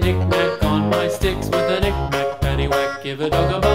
knick-knack on my sticks with a knick-knack paddywhack. Give a dog a